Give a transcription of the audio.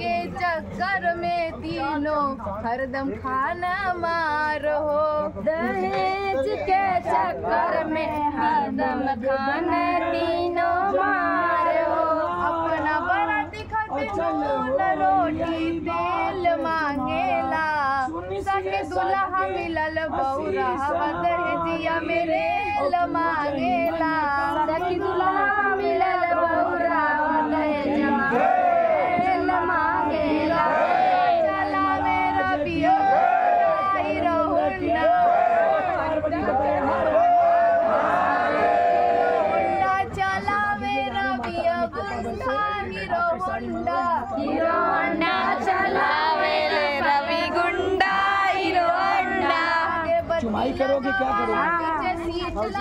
के चक्कर में तीनों हरदम खाना मार हो दहेज के चक्कर में हरदम खाना तीनों मार अपना बड़ा नून रोटी तेल। सके दुल्हा मिलल बौरा दहेजिया मेरे ल मांगेला सखी दुल्हा मिलल बहुरा दहेज मांगेल चला मेरा बिया। आई रहुन्ना होंडा चला मेरा बिया। गुंडा हीरो होंडा हीरो चुमाई करोगे? क्या करोगे?